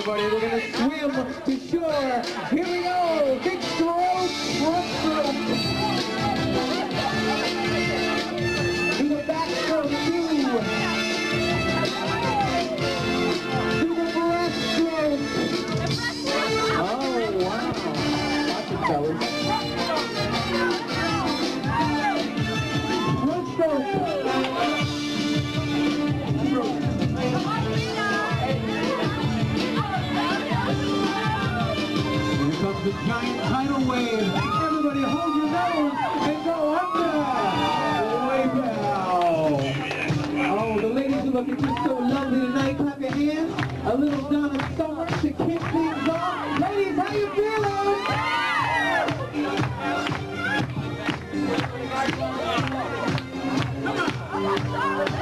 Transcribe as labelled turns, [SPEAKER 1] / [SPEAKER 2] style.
[SPEAKER 1] Everybody, we're gonna swim to shore. Here we go. Big stroke, front stroke. To the. To the. Oh, wow. Watch. the giant tidal wave. Everybody hold your nose and go under. Way down. Oh, the ladies are looking just so lovely tonight. Clap your hands. A little Donna Summer to kick things off. Ladies, how you feeling? Come on.